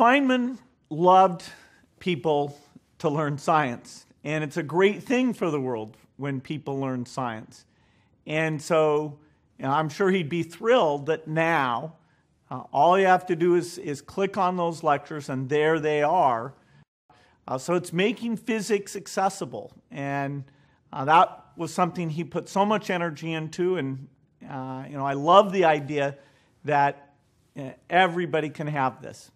Feynman loved people to learn science, and it's a great thing for the world when people learn science. And so you know, I'm sure he'd be thrilled that now uh, all you have to do is, is click on those lectures, and there they are. Uh, so it's making physics accessible. And uh, that was something he put so much energy into. And, uh, you know, I love the idea that uh, everybody can have this.